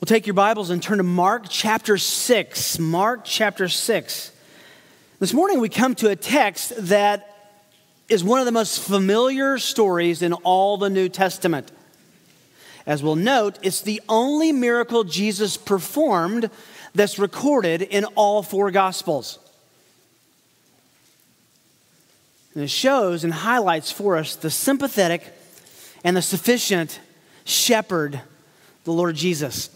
We'll take your Bibles and turn to Mark chapter 6. Mark chapter 6. This morning we come to a text that is one of the most familiar stories in all the New Testament. As we'll note, it's the only miracle Jesus performed that's recorded in all four Gospels. And it shows and highlights for us the sympathetic and the sufficient shepherd, the Lord Jesus.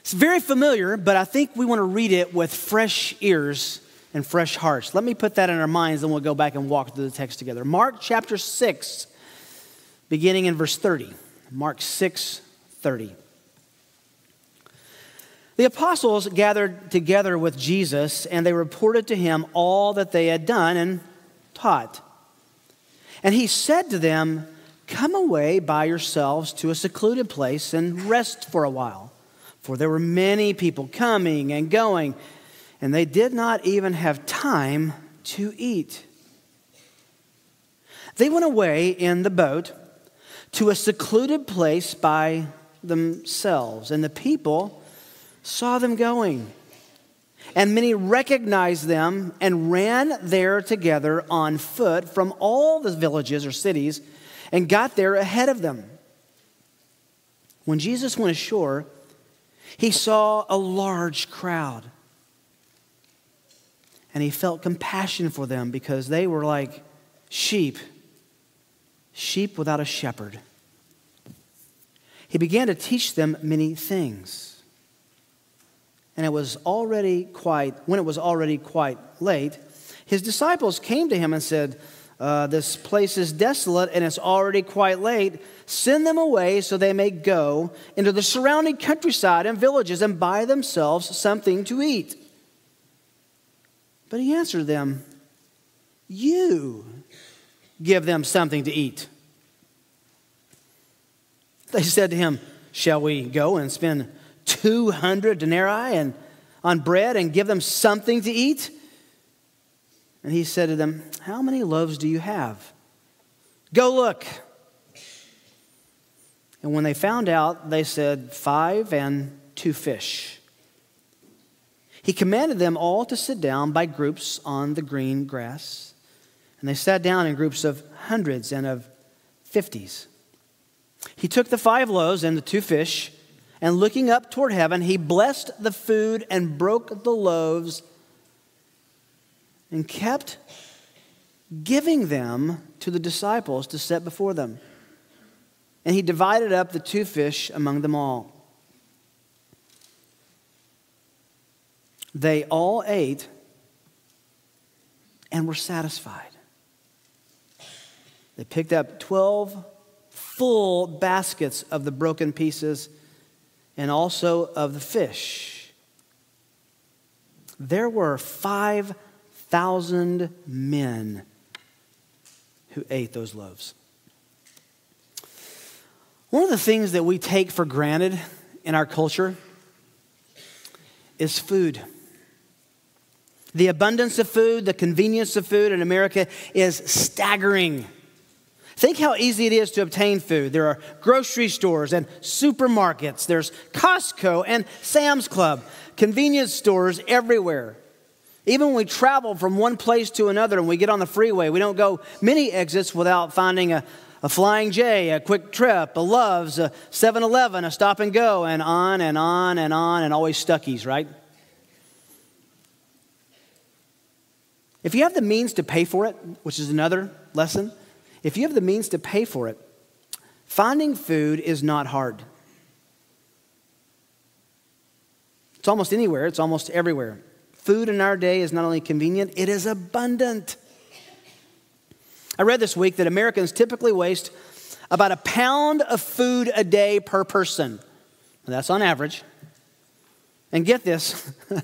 It's very familiar, but I think we want to read it with fresh ears and fresh hearts. Let me put that in our minds, and we'll go back and walk through the text together. Mark chapter 6, beginning in verse 30. Mark 6, 30. The apostles gathered together with Jesus, and they reported to him all that they had done and taught. And he said to them, Come away by yourselves to a secluded place and rest for a while. For there were many people coming and going, and they did not even have time to eat. They went away in the boat to a secluded place by themselves, and the people saw them going. And many recognized them and ran there together on foot from all the villages or cities and got there ahead of them. When Jesus went ashore, he saw a large crowd. And he felt compassion for them because they were like sheep, sheep without a shepherd. He began to teach them many things. And it was already quite, when it was already quite late, his disciples came to him and said, uh, This place is desolate and it's already quite late Send them away so they may go into the surrounding countryside and villages and buy themselves something to eat. But he answered them, You give them something to eat. They said to him, Shall we go and spend 200 denarii and, on bread and give them something to eat? And he said to them, How many loaves do you have? Go look. And when they found out, they said, Five and two fish. He commanded them all to sit down by groups on the green grass. And they sat down in groups of hundreds and of fifties. He took the five loaves and the two fish, and looking up toward heaven, he blessed the food and broke the loaves and kept giving them to the disciples to set before them. And he divided up the two fish among them all. They all ate and were satisfied. They picked up 12 full baskets of the broken pieces and also of the fish. There were 5,000 men who ate those loaves. One of the things that we take for granted in our culture is food. The abundance of food, the convenience of food in America is staggering. Think how easy it is to obtain food. There are grocery stores and supermarkets, there's Costco and Sam's Club, convenience stores everywhere. Even when we travel from one place to another and we get on the freeway, we don't go many exits without finding a, a Flying J, a QuikTrip, a Love's, a 7 Eleven, a Stop and Go, and on and on and on, and always Stuckey's, right? If you have the means to pay for it, which is another lesson, if you have the means to pay for it, finding food is not hard. It's almost anywhere, it's almost everywhere. Food in our day is not only convenient, it is abundant. I read this week that Americans typically waste about a pound of food a day per person. That's on average. And get this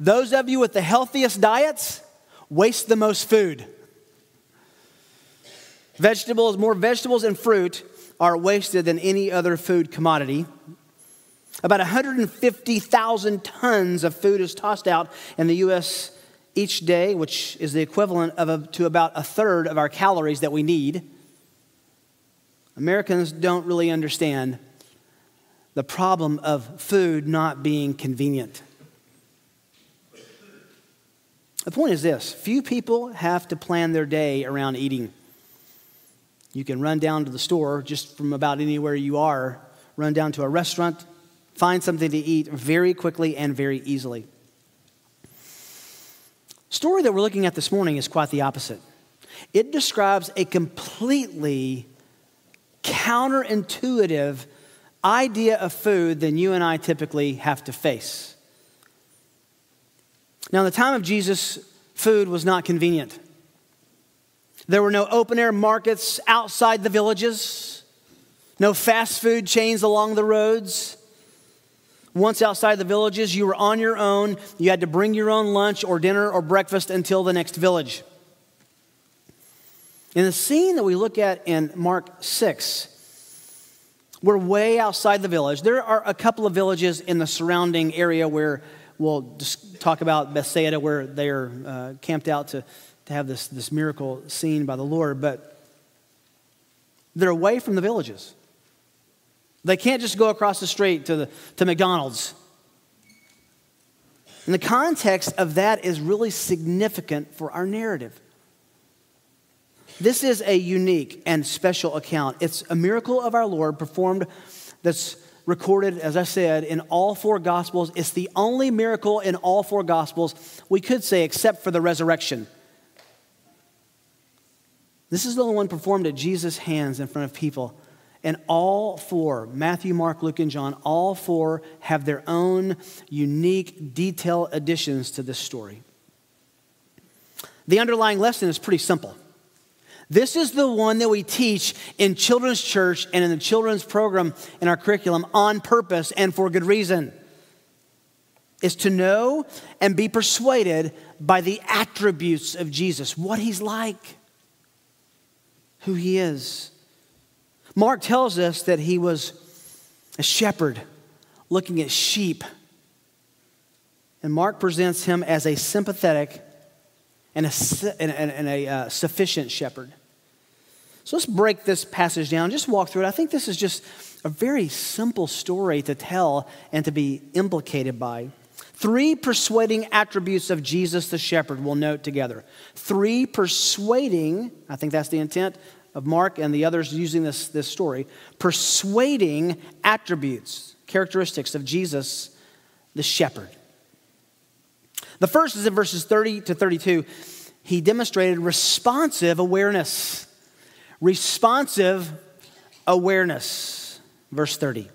those of you with the healthiest diets waste the most food. Vegetables, more vegetables and fruit are wasted than any other food commodity. About 150,000 tons of food is tossed out in the U.S each day, which is the equivalent of a, to about a third of our calories that we need. Americans don't really understand the problem of food not being convenient. The point is this few people have to plan their day around eating. You can run down to the store just from about anywhere you are, run down to a restaurant, find something to eat very quickly and very easily. Story that we're looking at this morning is quite the opposite. It describes a completely counterintuitive idea of food than you and I typically have to face. Now, in the time of Jesus, food was not convenient. There were no open air markets outside the villages, no fast food chains along the roads. Once outside the villages, you were on your own. You had to bring your own lunch or dinner or breakfast until the next village. In the scene that we look at in Mark 6, we're way outside the village. There are a couple of villages in the surrounding area where we'll just talk about Bethsaida, where they're uh, camped out to, to have this, this miracle seen by the Lord, but they're away from the villages. They can't just go across the street to, the, to McDonald's. And the context of that is really significant for our narrative. This is a unique and special account. It's a miracle of our Lord performed that's recorded, as I said, in all four Gospels. It's the only miracle in all four Gospels, we could say, except for the resurrection. This is the only one performed at Jesus' hands in front of people. And all four, Matthew, Mark, Luke, and John, all four have their own unique detail additions to this story. The underlying lesson is pretty simple. This is the one that we teach in children's church and in the children's program in our curriculum on purpose and for good reason. Is to know and be persuaded by the attributes of Jesus, what he's like, who he is. Mark tells us that he was a shepherd looking at sheep. And Mark presents him as a sympathetic and a, and, and a uh, sufficient shepherd. So let's break this passage down, just walk through it. I think this is just a very simple story to tell and to be implicated by. Three persuading attributes of Jesus the shepherd we'll note together. Three persuading, I think that's the intent of Mark and the others using this, this story, persuading attributes, characteristics of Jesus the shepherd. The first is in verses 30 to 32. He demonstrated responsive awareness. Responsive awareness. Verse 30.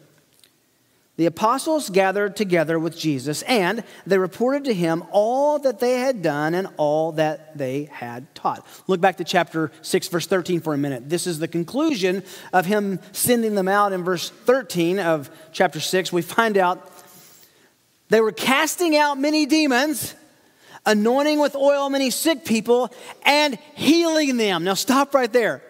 The apostles gathered together with Jesus, and they reported to him all that they had done and all that they had taught. Look back to chapter 6, verse 13 for a minute. This is the conclusion of him sending them out in verse 13 of chapter 6. We find out they were casting out many demons, anointing with oil many sick people, and healing them. Now, stop right there.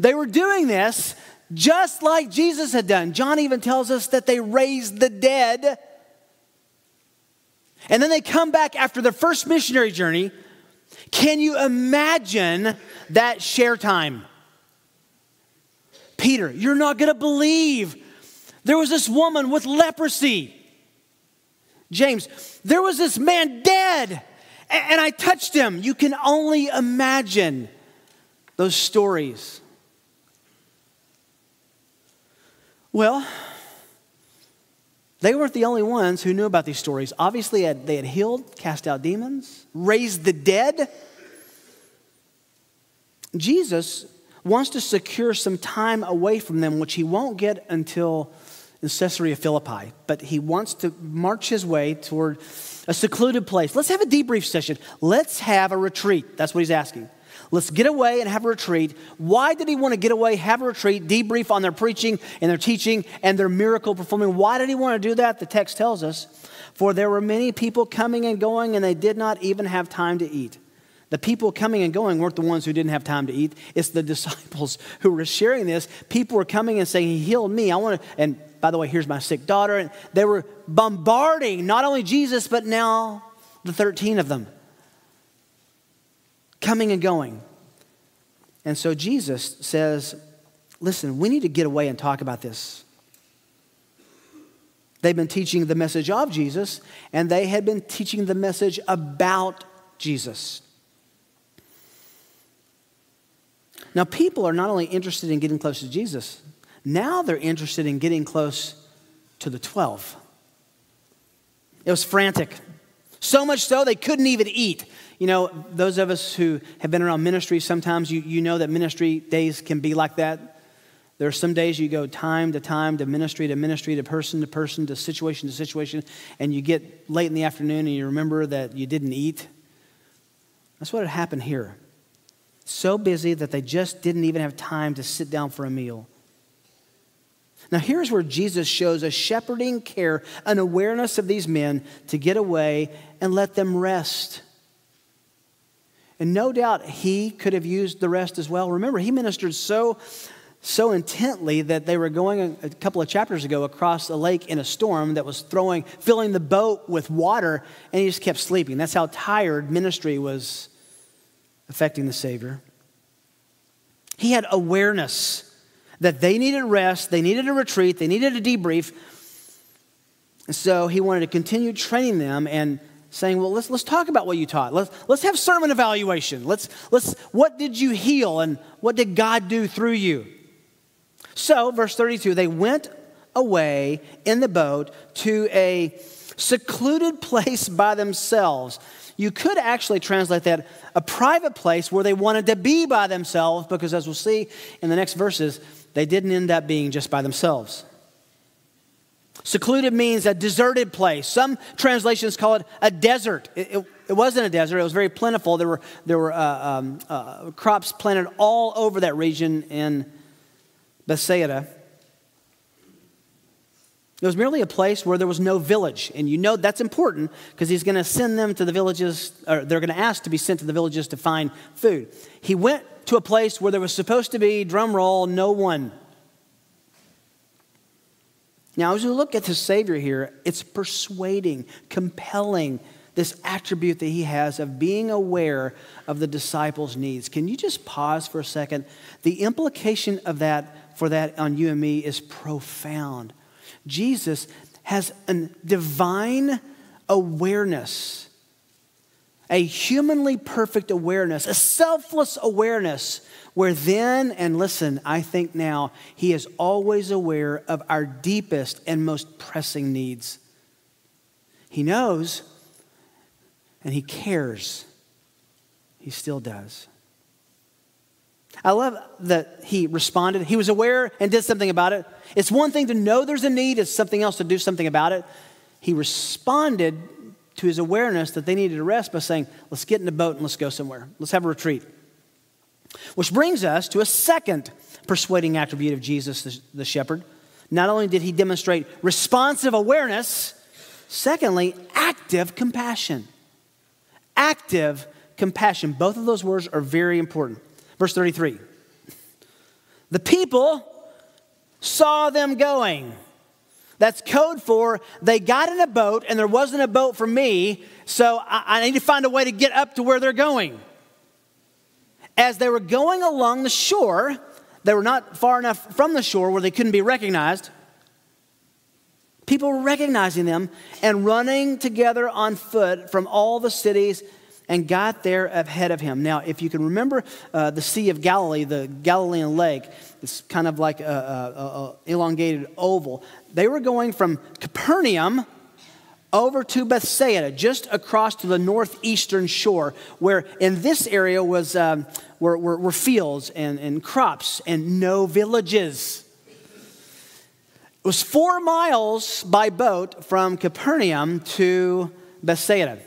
They were doing this just like Jesus had done. John even tells us that they raised the dead. And then they come back after their first missionary journey. Can you imagine that share time? Peter, you're not going to believe. There was this woman with leprosy. James, there was this man dead, and I touched him. You can only imagine those stories. Well, they weren't the only ones who knew about these stories. Obviously, they had healed, cast out demons, raised the dead. Jesus wants to secure some time away from them, which he won't get until in Caesarea Philippi, but he wants to march his way toward a secluded place. Let's have a debrief session. Let's have a retreat. That's what he's asking. Let's get away and have a retreat. Why did he want to get away, have a retreat, debrief on their preaching and their teaching and their miracle performing? Why did he want to do that? The text tells us. For there were many people coming and going, and they did not even have time to eat. The people coming and going weren't the ones who didn't have time to eat. It's the disciples who were sharing this. People were coming and saying, He healed me. I want to, and by the way, here's my sick daughter. And they were bombarding not only Jesus, but now the 13 of them. Coming and going. And so Jesus says, listen, we need to get away and talk about this. They've been teaching the message of Jesus, and they had been teaching the message about Jesus. Now, people are not only interested in getting close to Jesus, now they're interested in getting close to the 12. It was frantic. So much so they couldn't even eat. You know, those of us who have been around ministry, sometimes you, you know that ministry days can be like that. There are some days you go time to time, to ministry to ministry, to person to person, to situation to situation, and you get late in the afternoon and you remember that you didn't eat. That's what had happened here. So busy that they just didn't even have time to sit down for a meal. Now, here's where Jesus shows a shepherding care, an awareness of these men to get away and let them rest. And no doubt he could have used the rest as well. Remember, he ministered so so intently that they were going a couple of chapters ago across a lake in a storm that was throwing, filling the boat with water, and he just kept sleeping. That's how tired ministry was affecting the Savior. He had awareness that they needed rest, they needed a retreat, they needed a debrief. And so he wanted to continue training them and saying, well, let's, let's talk about what you taught. Let's, let's have sermon evaluation. Let's, let's, what did you heal and what did God do through you? So, verse 32 they went away in the boat to a secluded place by themselves. You could actually translate that a private place where they wanted to be by themselves, because as we'll see in the next verses, they didn't end up being just by themselves. Secluded means a deserted place. Some translations call it a desert. It, it, it wasn't a desert, it was very plentiful. There were, there were uh, um, uh, crops planted all over that region in Bethsaida. It was merely a place where there was no village. And you know that's important because he's going to send them to the villages, or they're going to ask to be sent to the villages to find food. He went to a place where there was supposed to be, drum roll, no one. Now, as we look at the Savior here, it's persuading, compelling this attribute that he has of being aware of the disciples' needs. Can you just pause for a second? The implication of that for that on you and me is profound. Jesus has a divine awareness, a humanly perfect awareness, a selfless awareness, where then, and listen, I think now, he is always aware of our deepest and most pressing needs. He knows and he cares. He still does. I love that he responded. He was aware and did something about it. It's one thing to know there's a need, it's something else to do something about it. He responded to his awareness that they needed a rest by saying, Let's get in the boat and let's go somewhere. Let's have a retreat. Which brings us to a second persuading attribute of Jesus, the shepherd. Not only did he demonstrate responsive awareness, secondly, active compassion. Active compassion. Both of those words are very important. Verse 33 The people saw them going. That's code for they got in a boat and there wasn't a boat for me, so I, I need to find a way to get up to where they're going. As they were going along the shore, they were not far enough from the shore where they couldn't be recognized. People were recognizing them and running together on foot from all the cities and got there ahead of him. Now, if you can remember uh, the Sea of Galilee, the Galilean lake, it's kind of like an elongated oval. They were going from Capernaum over to Bethsaida, just across to the northeastern shore, where in this area was, um, were, were, were, fields and, and crops and no villages. It was four miles by boat from Capernaum to Bethsaida.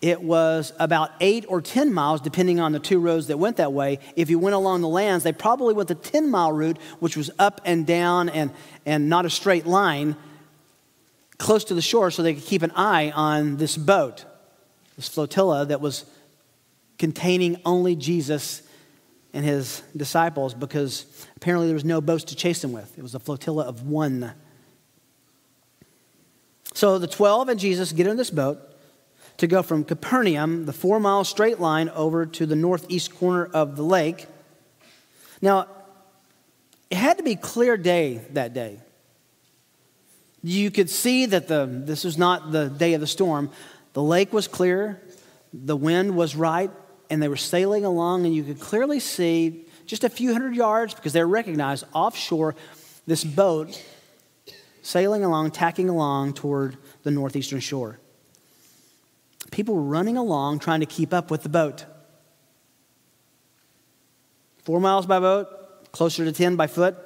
It was about eight or 10 miles, depending on the two roads that went that way. If you went along the lands, they probably went the 10 mile route, which was up and down and, and not a straight line, close to the shore so they could keep an eye on this boat, this flotilla that was containing only Jesus and his disciples because apparently there was no boats to chase them with. It was a flotilla of one. So the 12 and Jesus get in this boat to go from Capernaum, the four mile straight line, over to the northeast corner of the lake. Now, it had to be clear day that day. You could see that the, this was not the day of the storm. The lake was clear, the wind was right, and they were sailing along, and you could clearly see just a few hundred yards because they were recognized offshore this boat sailing along, tacking along toward the northeastern shore. People running along trying to keep up with the boat. Four miles by boat, closer to 10 by foot.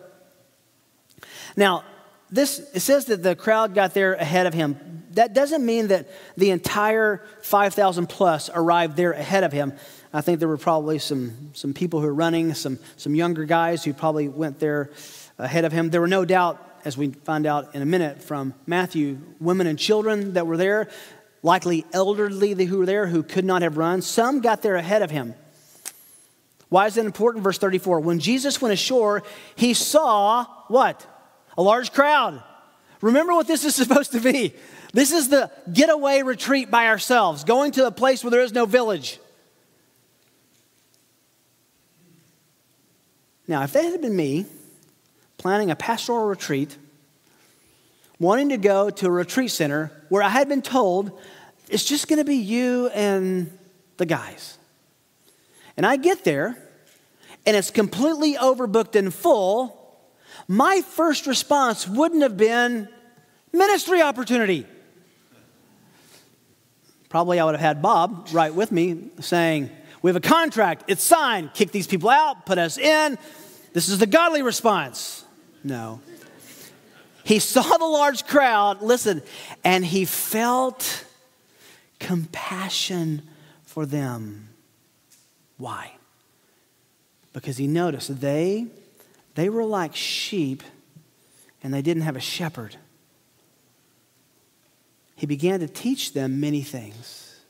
Now, this it says that the crowd got there ahead of him. That doesn't mean that the entire 5,000 plus arrived there ahead of him. I think there were probably some, some people who were running, some, some younger guys who probably went there ahead of him. There were no doubt, as we find out in a minute from Matthew, women and children that were there, likely elderly who were there who could not have run. Some got there ahead of him. Why is that important? Verse 34 When Jesus went ashore, he saw what? a large crowd. Remember what this is supposed to be. This is the getaway retreat by ourselves, going to a place where there is no village. Now, if that had been me planning a pastoral retreat, wanting to go to a retreat center where I had been told it's just going to be you and the guys. And I get there, and it's completely overbooked and full my first response wouldn't have been ministry opportunity. Probably I would have had Bob right with me saying, We have a contract, it's signed, kick these people out, put us in. This is the godly response. No. He saw the large crowd, listen, and he felt compassion for them. Why? Because he noticed they they were like sheep and they didn't have a shepherd. He began to teach them many things.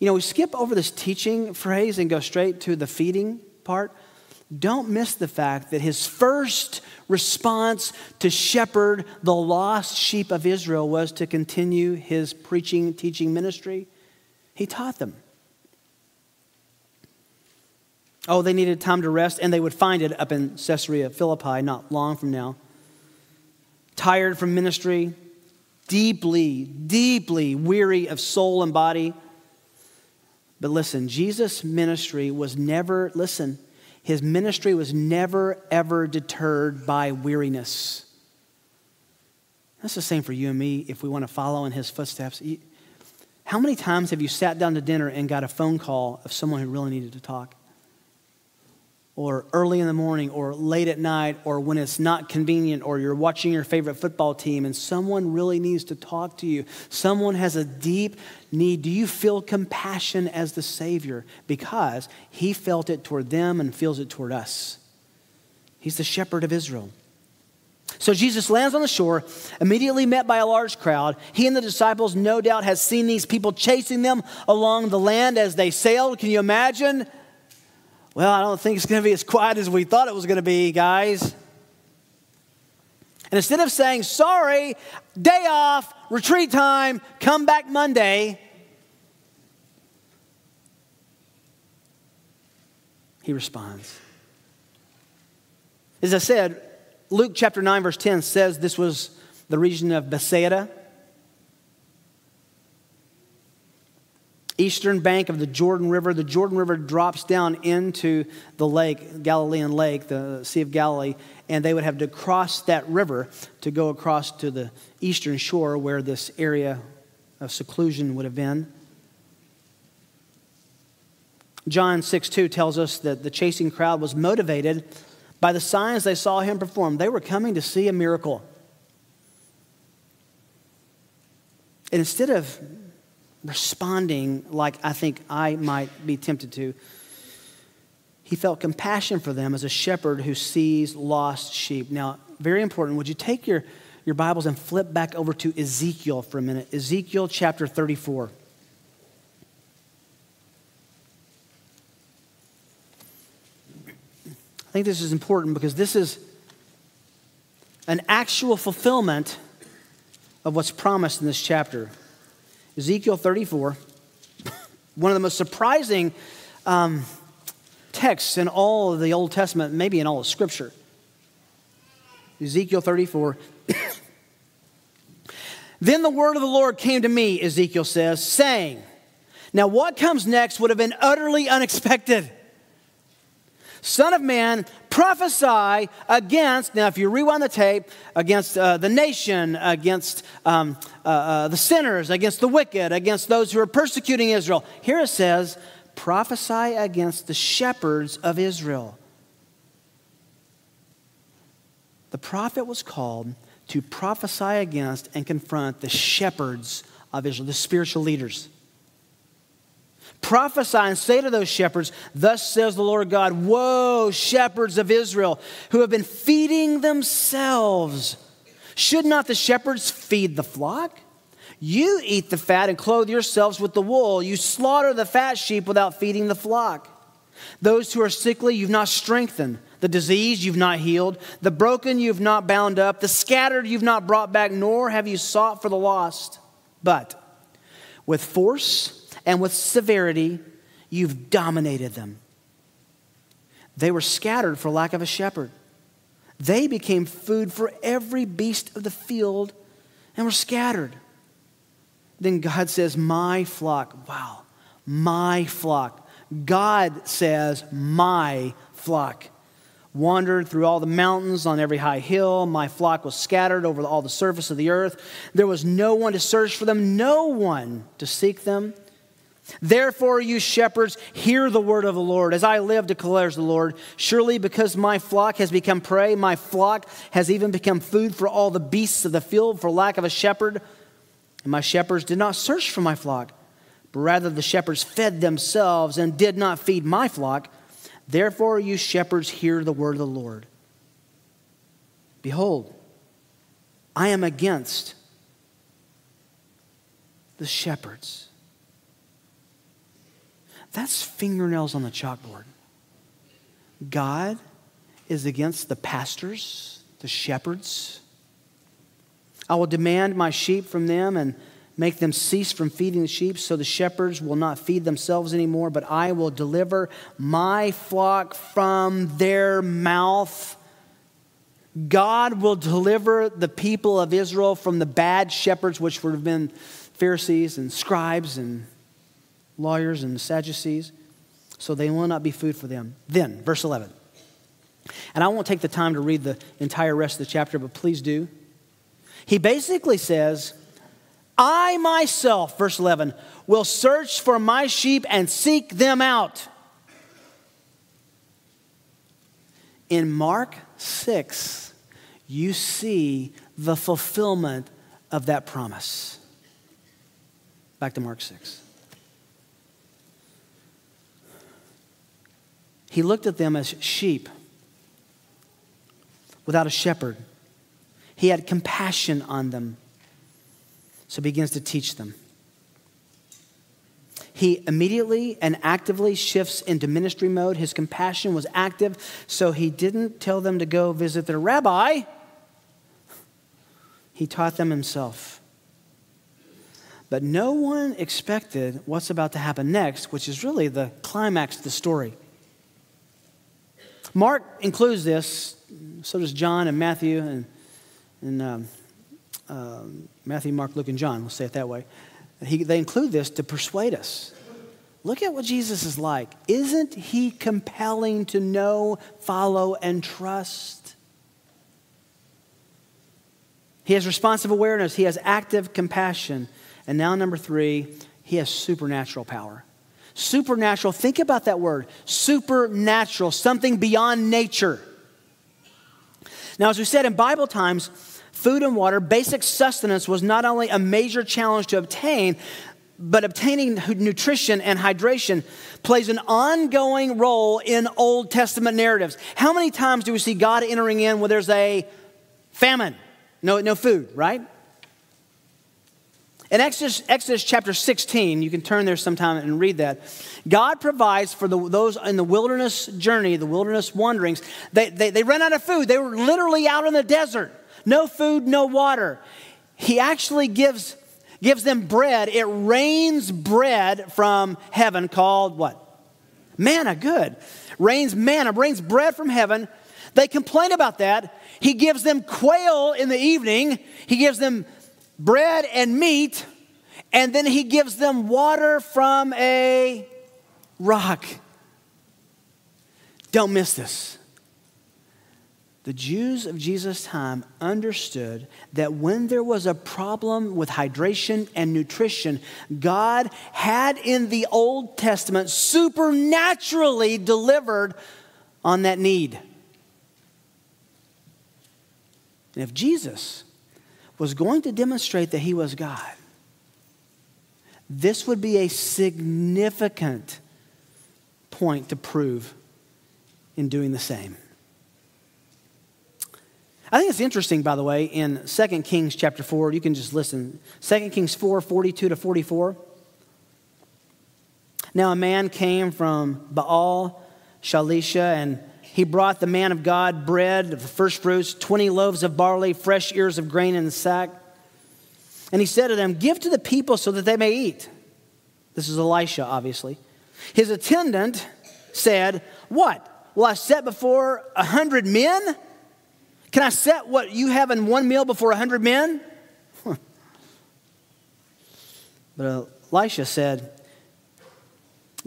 You know, we skip over this teaching phrase and go straight to the feeding part. Don't miss the fact that his first response to shepherd the lost sheep of Israel was to continue his preaching, teaching ministry. He taught them. Oh, they needed time to rest, and they would find it up in Caesarea Philippi not long from now. Tired from ministry, deeply, deeply weary of soul and body. But listen, Jesus' ministry was never, listen, his ministry was never, ever deterred by weariness. That's the same for you and me if we want to follow in his footsteps. How many times have you sat down to dinner and got a phone call of someone who really needed to talk? Or early in the morning or late at night or when it's not convenient or you're watching your favorite football team and someone really needs to talk to you. Someone has a deep need. Do you feel compassion as the Savior? Because He felt it toward them and feels it toward us. He's the shepherd of Israel. So Jesus lands on the shore, immediately met by a large crowd. He and the disciples, no doubt, has seen these people chasing them along the land as they sailed. Can you imagine? Well, I don't think it's going to be as quiet as we thought it was going to be, guys. And instead of saying, sorry, day off, retreat time, come back Monday, he responds. As I said, Luke chapter 9, verse 10 says this was the region of Bethsaida. Eastern bank of the Jordan River. The Jordan River drops down into the lake, Galilean lake, the Sea of Galilee, and they would have to cross that river to go across to the eastern shore where this area of seclusion would have been. John 6 2 tells us that the chasing crowd was motivated by the signs they saw him perform. They were coming to see a miracle. And instead of responding like I think I might be tempted to. He felt compassion for them as a shepherd who sees lost sheep. Now, very important, would you take your, your Bibles and flip back over to Ezekiel for a minute? Ezekiel chapter 34. I think this is important because this is an actual fulfillment of what's promised in this chapter. Ezekiel 34, one of the most surprising um, texts in all of the Old Testament, maybe in all of Scripture. Ezekiel 34. Then the word of the Lord came to me, Ezekiel says, saying, Now what comes next would have been utterly unexpected. Son of man, prophesy against, now if you rewind the tape, against uh, the nation, against um, uh, uh, the sinners, against the wicked, against those who are persecuting Israel. Here it says, prophesy against the shepherds of Israel. The prophet was called to prophesy against and confront the shepherds of Israel, the spiritual leaders. Prophesy and say to those shepherds, Thus says the Lord God, Woe, shepherds of Israel, who have been feeding themselves. Should not the shepherds feed the flock? You eat the fat and clothe yourselves with the wool. You slaughter the fat sheep without feeding the flock. Those who are sickly, you've not strengthened. The diseased, you've not healed. The broken, you've not bound up. The scattered, you've not brought back, nor have you sought for the lost. But with force and with severity, you've dominated them. They were scattered for lack of a shepherd. They became food for every beast of the field and were scattered. Then God says, My flock. Wow, my flock. God says, My flock wandered through all the mountains on every high hill. My flock was scattered over all the surface of the earth. There was no one to search for them, no one to seek them. Therefore, you shepherds, hear the word of the Lord. As I live, declares the Lord, surely because my flock has become prey, my flock has even become food for all the beasts of the field for lack of a shepherd. And my shepherds did not search for my flock, but rather the shepherds fed themselves and did not feed my flock. Therefore, you shepherds, hear the word of the Lord. Behold, I am against the shepherds. That's fingernails on the chalkboard. God is against the pastors, the shepherds. I will demand my sheep from them and make them cease from feeding the sheep, so the shepherds will not feed themselves anymore, but I will deliver my flock from their mouth. God will deliver the people of Israel from the bad shepherds, which would have been Pharisees and scribes and lawyers and Sadducees, so they will not be food for them. Then, verse 11. And I won't take the time to read the entire rest of the chapter, but please do. He basically says, I myself, verse 11, will search for my sheep and seek them out. In Mark 6, you see the fulfillment of that promise. Back to Mark 6. He looked at them as sheep without a shepherd. He had compassion on them so begins to teach them. He immediately and actively shifts into ministry mode. His compassion was active, so he didn't tell them to go visit their rabbi. He taught them himself. But no one expected what's about to happen next, which is really the climax of the story. Mark includes this, so does John and Matthew and, and um, um, Matthew, Mark, Luke, and John. We'll say it that way. He, they include this to persuade us. Look at what Jesus is like. Isn't he compelling to know, follow, and trust? He has responsive awareness, he has active compassion. And now, number three, he has supernatural power. Supernatural, think about that word supernatural, something beyond nature. Now, as we said in Bible times, food and water, basic sustenance was not only a major challenge to obtain, but obtaining nutrition and hydration plays an ongoing role in Old Testament narratives. How many times do we see God entering in when there's a famine? No, no food, right? In Exodus, Exodus chapter 16, you can turn there sometime and read that. God provides for the, those in the wilderness journey, the wilderness wanderings. They, they, they ran out of food. They were literally out in the desert no food, no water. He actually gives, gives them bread. It rains bread from heaven called what? Manna, good. Rains manna, rains bread from heaven. They complain about that. He gives them quail in the evening. He gives them bread and meat, and then he gives them water from a rock. Don't miss this. The Jews of Jesus' time understood that when there was a problem with hydration and nutrition, God had in the Old Testament supernaturally delivered on that need. And if Jesus was going to demonstrate that he was God, this would be a significant point to prove in doing the same. I think it's interesting, by the way, in 2 Kings chapter 4, you can just listen. 2 Kings 4 42 to 44. Now a man came from Baal Shalisha, and he brought the man of God bread of the first fruits, 20 loaves of barley, fresh ears of grain in the sack. And he said to them, Give to the people so that they may eat. This is Elisha, obviously. His attendant said, What? Will I set before a hundred men? Can I set what you have in one meal before a hundred men? but Elisha said,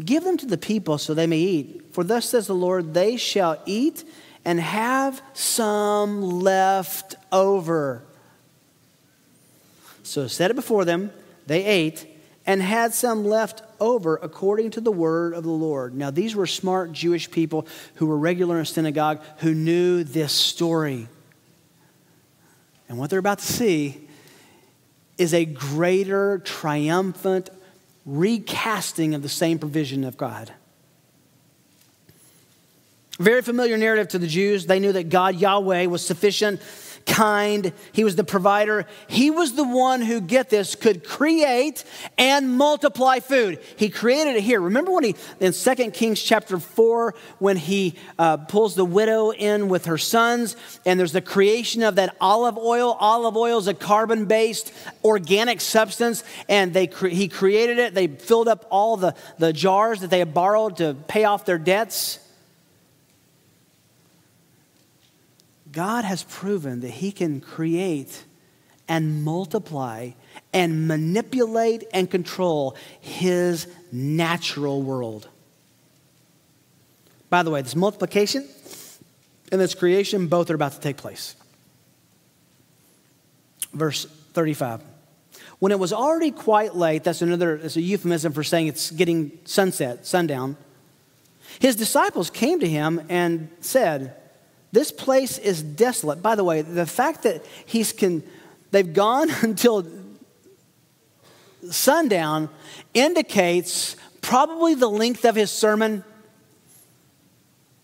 Give them to the people so they may eat. For thus says the Lord, they shall eat and have some left over. So set it before them. They ate and had some left over according to the word of the Lord. Now, these were smart Jewish people who were regular in synagogue who knew this story. And what they're about to see is a greater, triumphant recasting of the same provision of God. Very familiar narrative to the Jews. They knew that God, Yahweh, was sufficient kind. He was the provider. He was the one who, get this, could create and multiply food. He created it here. Remember when he, in 2 Kings chapter 4, when he uh, pulls the widow in with her sons, and there's the creation of that olive oil. Olive oil is a carbon based organic substance, and they cre- he created it. They filled up all the, the jars that they had borrowed to pay off their debts. God has proven that He can create and multiply and manipulate and control His natural world. By the way, this multiplication and this creation, both are about to take place. Verse 35. When it was already quite late, that's another, it's a euphemism for saying it's getting sunset, sundown. His disciples came to him and said, this place is desolate. By the way, the fact that he's can, they've gone until sundown indicates probably the length of his sermon.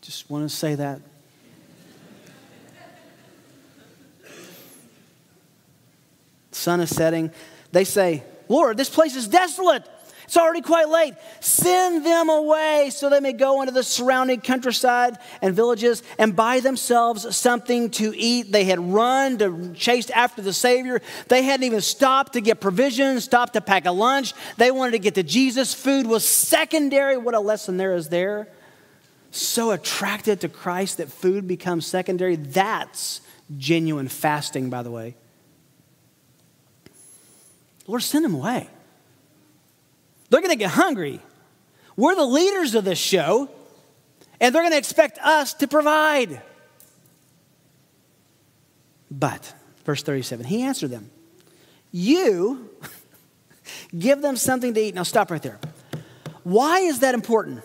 Just want to say that. Sun is setting. They say, Lord, this place is desolate. It's already quite late. Send them away so they may go into the surrounding countryside and villages and buy themselves something to eat. They had run to chase after the Savior. They hadn't even stopped to get provisions, stopped to pack a lunch. They wanted to get to Jesus. Food was secondary. What a lesson there is there. So attracted to Christ that food becomes secondary. That's genuine fasting, by the way. Lord, send them away. They're going to get hungry. We're the leaders of this show, and they're going to expect us to provide. But, verse 37, he answered them, You give them something to eat. Now, stop right there. Why is that important?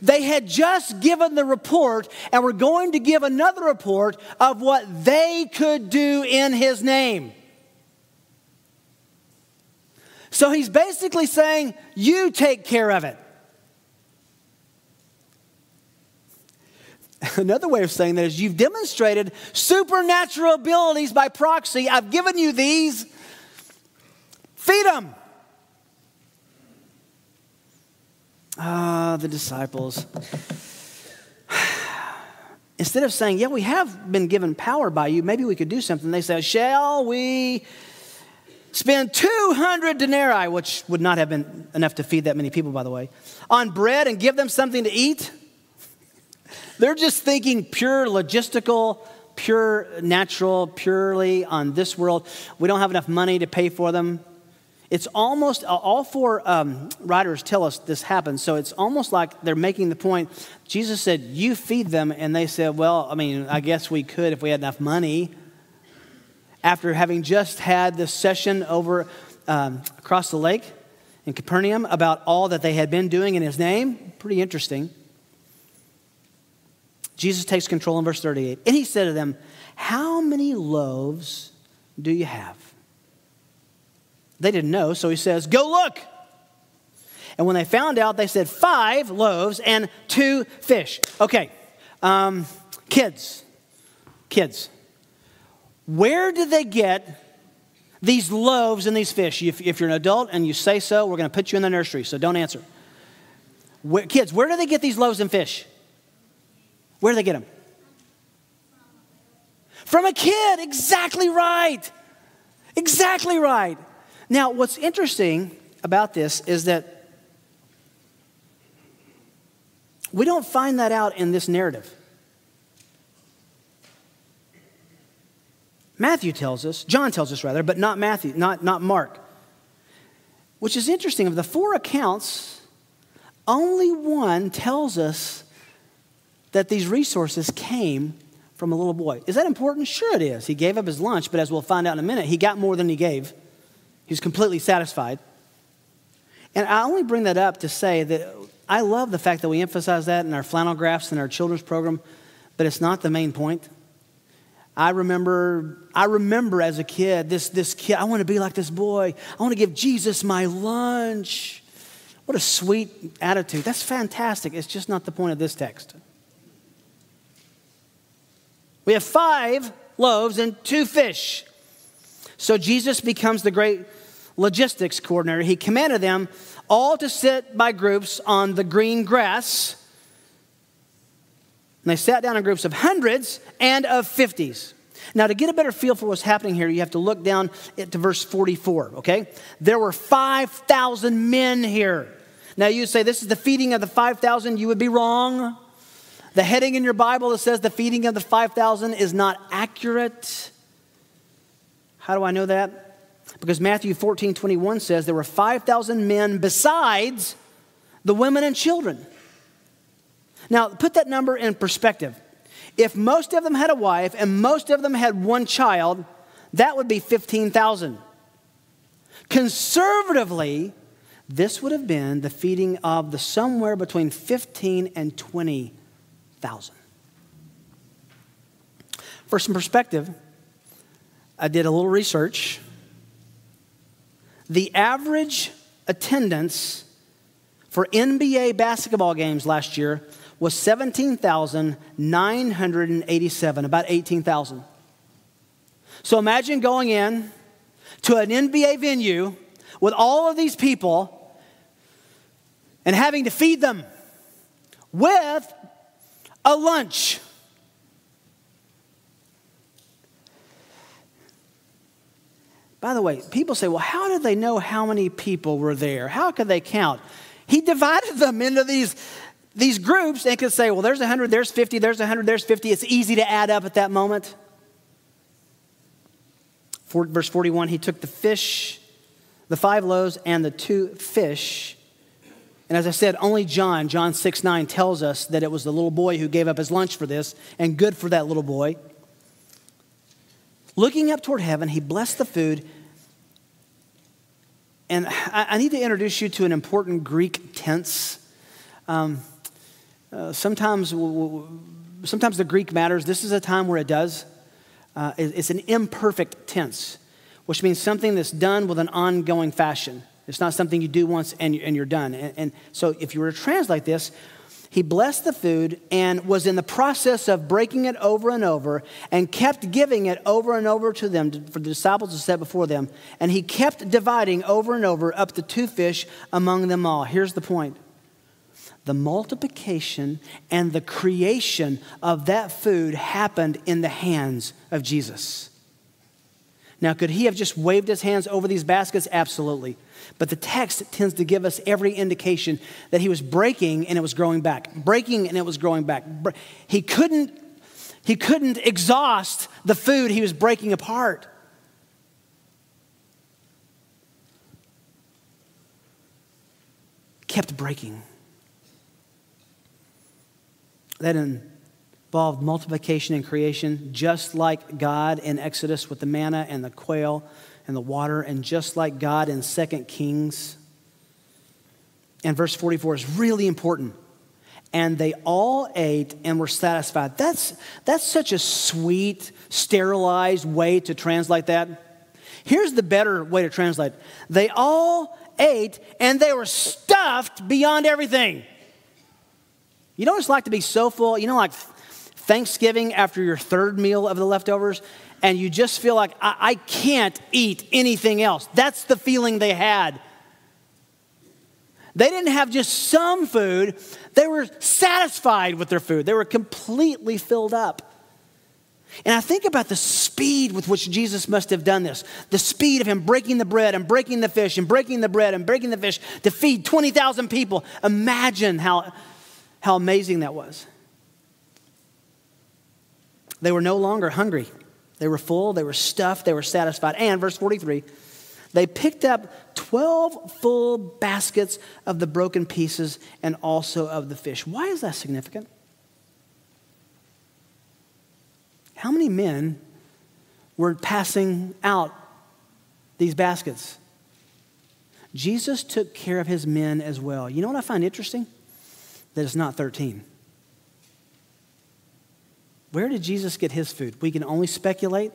They had just given the report and were going to give another report of what they could do in his name. So he's basically saying, You take care of it. Another way of saying that is you've demonstrated supernatural abilities by proxy. I've given you these. Feed them. Ah, the disciples. Instead of saying, Yeah, we have been given power by you, maybe we could do something, they say, Shall we spend 200 denarii, which would not have been enough to feed that many people, by the way, on bread and give them something to eat. They're just thinking pure logistical pure natural, purely on this world. We don't have enough money to pay for them. It's almost, all four um, writers tell us this happens. So it's almost like they're making the point. Jesus said, You feed them. And they said, Well, I mean, I guess we could if we had enough money. After having just had this session over um, across the lake in Capernaum about all that they had been doing in his name, pretty interesting. Jesus takes control in verse 38. And he said to them, How many loaves do you have? They didn't know, so he says, Go look. And when they found out, they said, Five loaves and two fish. Okay, um, kids, kids, where did they get these loaves and these fish? If, if you're an adult and you say so, we're going to put you in the nursery, so don't answer. Where, kids, where do they get these loaves and fish? Where do they get them? From a kid, exactly right. Exactly right. Now, what's interesting about this is that we don't find that out in this narrative. Matthew tells us, John tells us rather, but not Matthew, not, not Mark. Which is interesting. Of the four accounts, only one tells us that these resources came from a little boy. Is that important? Sure, it is. He gave up his lunch, but as we'll find out in a minute, he got more than he gave. He's completely satisfied. And I only bring that up to say that I love the fact that we emphasize that in our flannel graphs and our children's program, but it's not the main point. I remember, I remember as a kid, this, this kid, I want to be like this boy. I want to give Jesus my lunch. What a sweet attitude. That's fantastic. It's just not the point of this text. We have five loaves and two fish. So Jesus becomes the great logistics coordinator, he commanded them all to sit by groups on the green grass. And they sat down in groups of hundreds and of fifties. Now, to get a better feel for what's happening here, you have to look down to verse 44, okay? There were 5,000 men here. Now, you say this is the feeding of the 5,000. You would be wrong. The heading in your Bible that says the feeding of the 5,000 is not accurate. How do I know that? Because Matthew 14 21 says there were 5,000 men besides the women and children. Now, put that number in perspective. If most of them had a wife and most of them had one child, that would be 15,000. Conservatively, this would have been the feeding of the somewhere between 15 and 20,000. For some perspective, I did a little research the average attendance for NBA basketball games last year was 17,987, about 18,000. So imagine going in to an NBA venue with all of these people and having to feed them with a lunch. By the way, people say, well, how did they know how many people were there? How could they count? He divided them into these, these groups and could say, well, there's 100, there's 50, there's 100, there's 50. It's easy to add up at that moment. For, verse 41 he took the fish, the five loaves, and the two fish. And as I said, only John, John 6 9, tells us that it was the little boy who gave up his lunch for this, and good for that little boy. Looking up toward heaven, he blessed the food. And I, I need to introduce you to an important Greek tense. Um, uh, sometimes, sometimes the Greek matters. This is a time where it does. Uh, it's an imperfect tense, which means something that's done with an ongoing fashion. It's not something you do once and you're done. And, and so, if you were to translate this, he blessed the food and was in the process of breaking it over and over and kept giving it over and over to them for the disciples to set before them. And he kept dividing over and over up the two fish among them all. Here's the point the multiplication and the creation of that food happened in the hands of Jesus. Now, could he have just waved his hands over these baskets? Absolutely. But the text tends to give us every indication that he was breaking and it was growing back, breaking and it was growing back. He couldn't, He couldn't exhaust the food he was breaking apart. Kept breaking. That involved multiplication and creation, just like God in Exodus with the manna and the quail and the water, and just like God in 2 Kings. And verse 44 is really important and they all ate and were satisfied. That's, that's such a sweet, sterilized way to translate that. Here's the better way to translate they all ate and they were stuffed beyond everything. You know what it's like to be so full? You know, like Thanksgiving after your third meal of the leftovers, and you just feel like, I, I can't eat anything else. That's the feeling they had they didn't have just some food, they were satisfied with their food. They were completely filled up. And I think about the speed with which Jesus must have done this the speed of him breaking the bread and breaking the fish and breaking the bread and breaking the fish to feed 20,000 people. Imagine how, how amazing that was. They were no longer hungry. They were full, they were stuffed, they were satisfied. And, verse 43, they picked up 12 full baskets of the broken pieces and also of the fish. Why is that significant? How many men were passing out these baskets? Jesus took care of his men as well. You know what I find interesting? That it's not 13. Where did Jesus get his food? We can only speculate.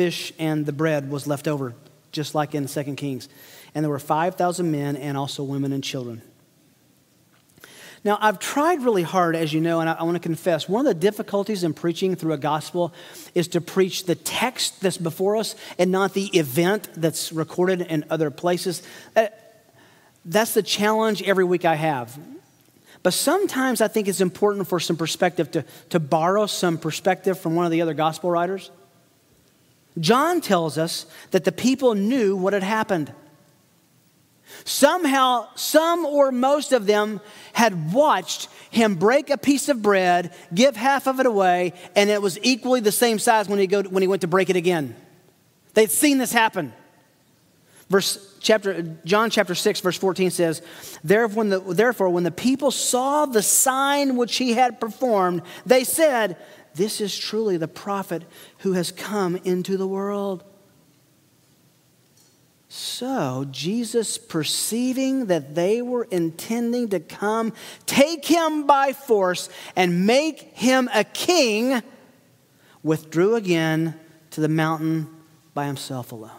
fish and the bread was left over, just like in 2 Kings. And there were 5,000 men and also women and children. Now, I've tried really hard, as you know, and I, I want to confess, one of the difficulties in preaching through a gospel is to preach the text that's before us and not the event that's recorded in other places. Uh, that's the challenge every week I have. But sometimes I think it's important for some perspective to, to borrow some perspective from one of the other gospel writers. John tells us that the people knew what had happened. Somehow, some or most of them had watched him break a piece of bread, give half of it away, and it was equally the same size when he, go, when he went to break it again. They'd seen this happen. Verse chapter John chapter 6 verse 14 says, therefore when, the, therefore when the people saw the sign which he had performed, they said, this is truly the prophet who has come into the world. So, Jesus, perceiving that they were intending to come, take him by force, and make him a king, withdrew again to the mountain by himself alone.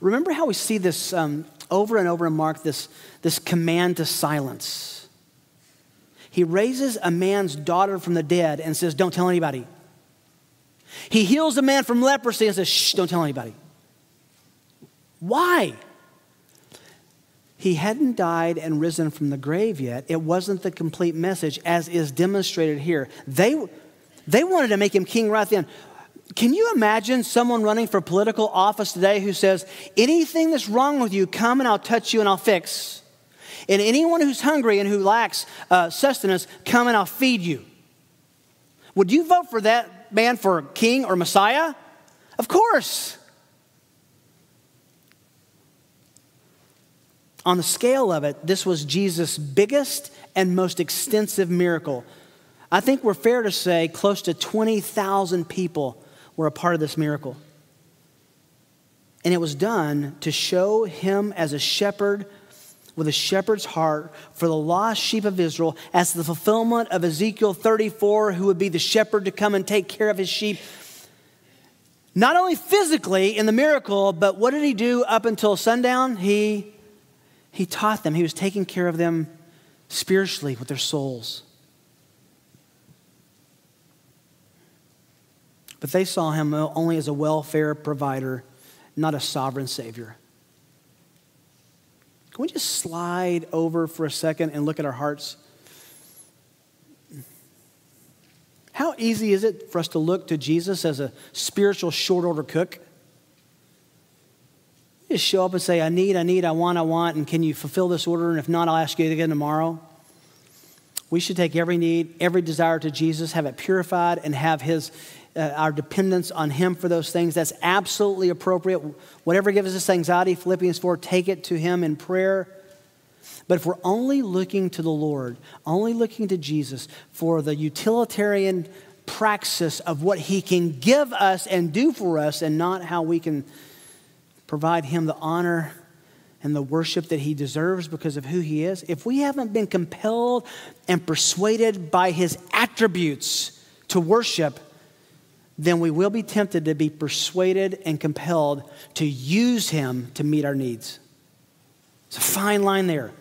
Remember how we see this um, over and over in Mark this, this command to silence he raises a man's daughter from the dead and says, Don't tell anybody. He heals a man from leprosy and says, Shh, don't tell anybody. Why? He hadn't died and risen from the grave yet. It wasn't the complete message, as is demonstrated here. They, they wanted to make him king right then. Can you imagine someone running for political office today who says, Anything that's wrong with you, come and I'll touch you and I'll fix? And anyone who's hungry and who lacks uh, sustenance, come and I'll feed you. Would you vote for that man for king or Messiah? Of course. On the scale of it, this was Jesus' biggest and most extensive miracle. I think we're fair to say close to 20,000 people were a part of this miracle. And it was done to show him as a shepherd with a shepherd's heart for the lost sheep of Israel as the fulfillment of Ezekiel 34, who would be the shepherd to come and take care of his sheep. Not only physically in the miracle, but what did he do up until sundown? He, he taught them, he was taking care of them spiritually with their souls. But they saw him only as a welfare provider, not a sovereign savior. Can we just slide over for a second and look at our hearts? How easy is it for us to look to Jesus as a spiritual short order cook? just show up and say, I need, I need, I want, I want, and can you fulfill this order? And if not, I'll ask you again tomorrow. We should take every need, every desire to Jesus, have it purified, and have his, uh, our dependence on him for those things. That's absolutely appropriate. Whatever gives us anxiety, Philippians 4, take it to him in prayer. But if we're only looking to the Lord, only looking to Jesus for the utilitarian praxis of what he can give us and do for us, and not how we can provide him the honor and the worship that he deserves because of who he is, if we haven't been compelled and persuaded by his attributes to worship, then we will be tempted to be persuaded and compelled to use him to meet our needs. It's a fine line there.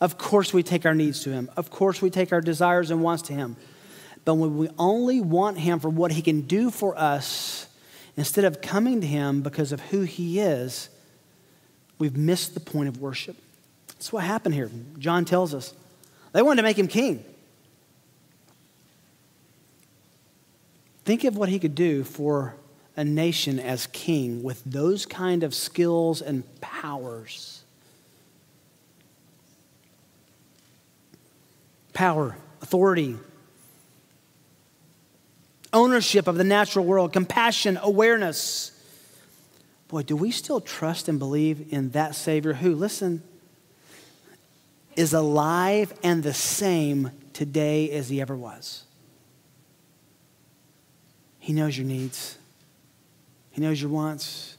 Of course, we take our needs to him. Of course, we take our desires and wants to him. But when we only want him for what he can do for us, instead of coming to him because of who he is, we've missed the point of worship. That's what happened here. John tells us. They wanted to make him king. Think of what he could do for a nation as king with those kind of skills and powers. Power, authority, ownership of the natural world, compassion, awareness. Boy, do we still trust and believe in that Savior who, listen, is alive and the same today as he ever was? He knows your needs, He knows your wants,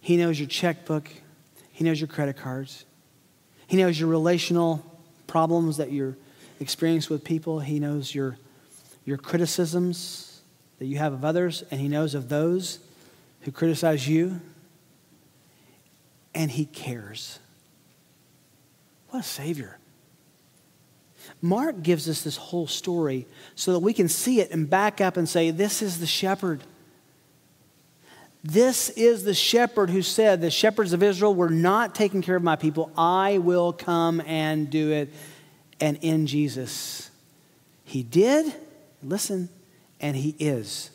He knows your checkbook, He knows your credit cards, He knows your relational problems that you're experiencing with people, He knows your, your criticisms that you have of others, and He knows of those who criticize you, and he cares. What a Savior. Mark gives us this whole story so that we can see it and back up and say, This is the shepherd. This is the shepherd who said, The shepherds of Israel were not taking care of my people. I will come and do it. And in Jesus, he did, listen, and he is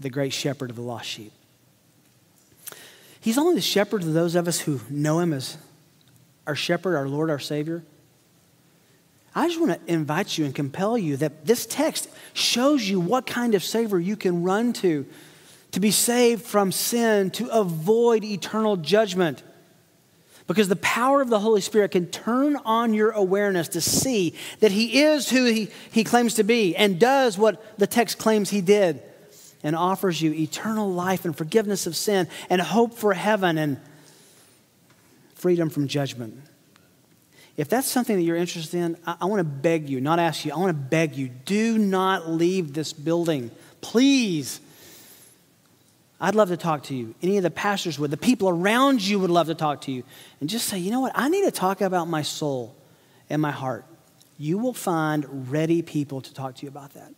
the great shepherd of the lost sheep. He's only the shepherd to those of us who know him as our shepherd, our Lord, our Savior. I just want to invite you and compel you that this text shows you what kind of Savior you can run to to be saved from sin, to avoid eternal judgment. Because the power of the Holy Spirit can turn on your awareness to see that He is who He, he claims to be and does what the text claims He did and offers you eternal life and forgiveness of sin and hope for heaven and freedom from judgment. If that's something that you're interested in, I, I want to beg you, not ask you, I want to beg you, do not leave this building. Please. I'd love to talk to you. Any of the pastors would. The people around you would love to talk to you. And just say, you know what? I need to talk about my soul and my heart. You will find ready people to talk to you about that.